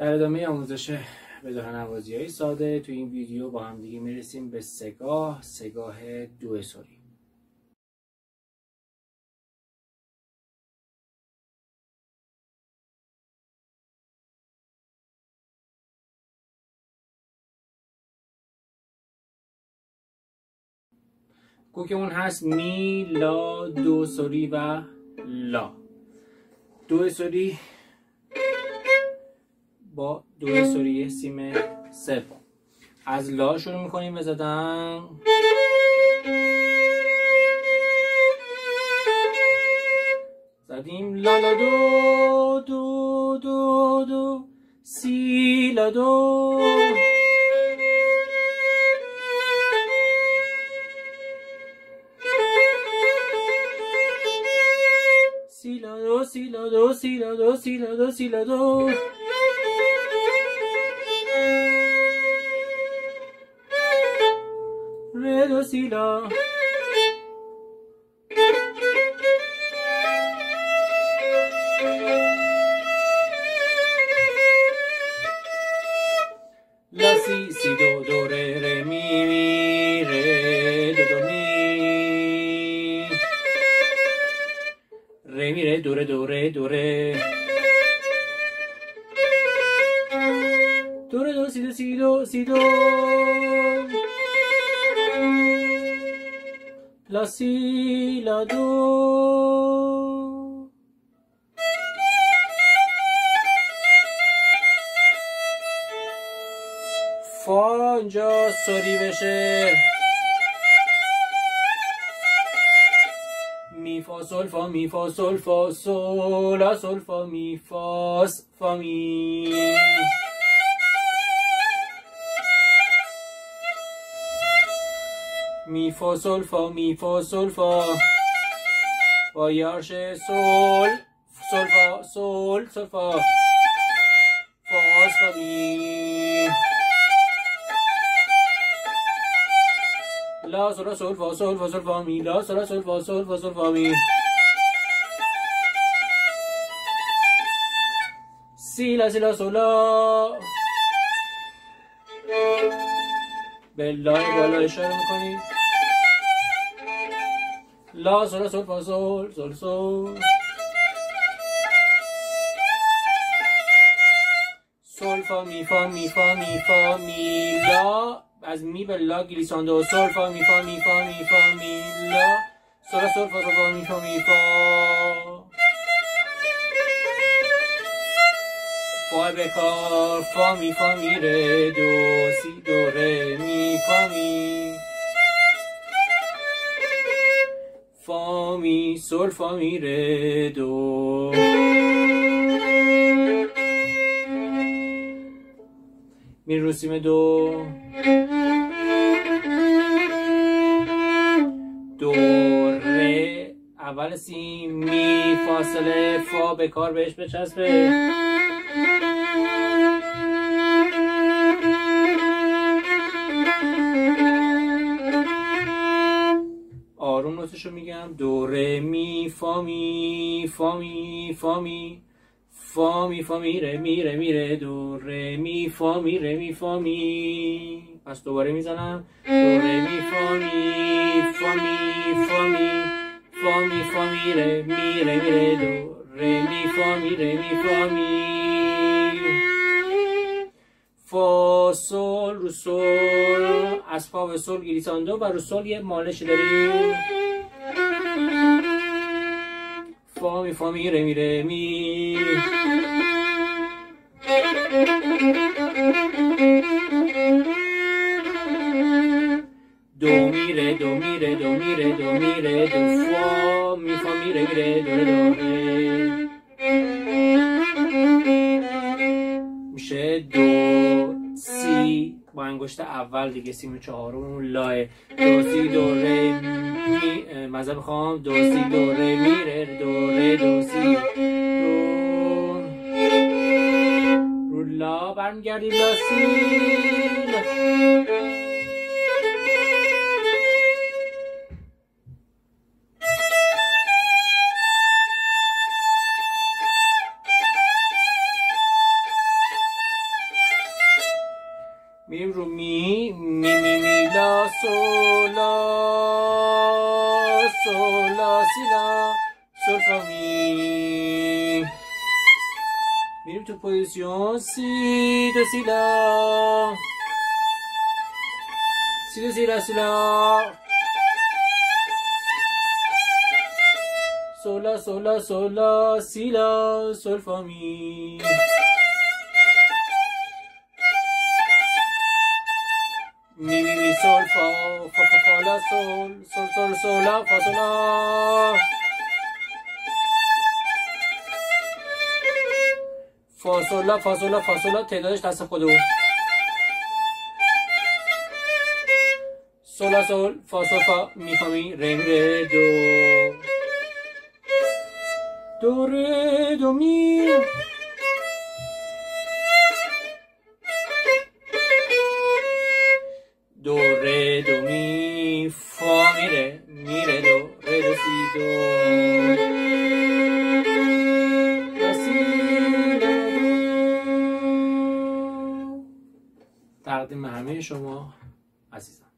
در ادامه آموزش بداهه نوازی های ساده تو این ویدیو با هم دیگه می‌رسیم به سگاه سگاه دو سوری. کوکمون هست می لا دو سوری و لا. دو سوری دو سوری سیم سوم از لا شروع می‌کنیم به زدن. زدیم لا لا دو دو دو دو سی لا دو. سی لا دو سی لا دو سی لا دو سی لا دو سی لا دو. La la si si do do re re mi mi re do do mi. Re mi re do re do re do re. Do re do si do si do si do la si la do فا اینجا سوری بشه. می فا سول فا می فا سول فا سول. سول فا می فا فا می. فا سول فا می فا سول فا با یارش سول سول فا سول سول فا فاس فا می لا سول سول فا سول فا سول فا می. لا سول سول فا سول فا سول فا می. سی لا سی لا سولا. به لای بالا اشاره می‌کنید لا سول سول فا سول سول سول فا می فا می فا می فا می لا از می به لا گلیساندو سول فا می فا می فا می فا می لا سول سول فا فا می فا می فا فا بکار فا می فا می ره دو سی دو ره می فا می می سول فا می ره دو. می رو سیم دو. دو ره اول سیم می فاصله فا به کار بهش بچسبه. نوتشو میگم دو ره می فا می فا می فا می فا می فا می ره می ره می ره دو ره می فا می ره می فا می پس دوباره می‌زنم دو ره می فا می فا می فا می فا می فا می ره می ره می ره دو ره می فا می ره می فا می فا سول رو سول از فا به سول گلیساندو و رو سول یه مالش داریم فا می فا می ره می. ره می دو می ره دو می ره دو می ره دو می ره دو فا می فا می ره می ره دو ره دو ره. میشه دو انگشت اول دیگه سیم چهارم لای دو سی دو ره می مزه بخوام دو سی دو ره می ره دو ره دو سی دو رو لا برمیگردیم لا سی میریم رو می می می می لا سول لا سول لا سی لا سول فا می میریم تو position سی دو سی لا سی دو سی لا سی لا سول لا، سول لا، سول لا، سی، لا، سول، فا، می. می می می سول فا فا فا لا سول سول سول سول لا فا سول فا سول فا سول فا تعدادش دست خود او سول سول فا سول فا می خوامی رم ره دو دو ره دو می شما. عزیزان